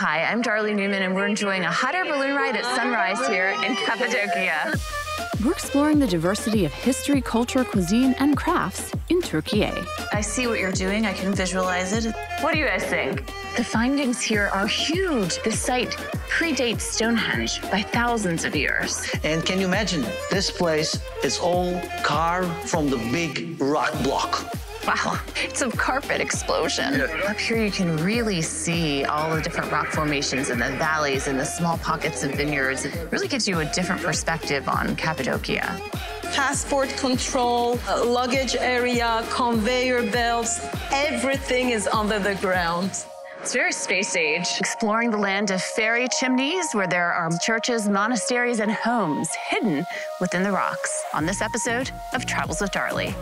Hi, I'm Darley Newman, and we're enjoying a hot air balloon ride at sunrise here in Cappadocia. We're exploring the diversity of history, culture, cuisine, and crafts in Turkey. I see what you're doing. I can visualize it. What do you guys think? The findings here are huge. This site predates Stonehenge by thousands of years. And can you imagine? This place is all carved from the big rock block. Wow, it's a carpet explosion. Up here, you can really see all the different rock formations and the valleys and the small pockets of vineyards. It really gives you a different perspective on Cappadocia. Passport control, uh, luggage area, conveyor belts, everything is under the ground. It's very space age, exploring the land of fairy chimneys where there are churches, monasteries, and homes hidden within the rocks on this episode of Travels with Darley.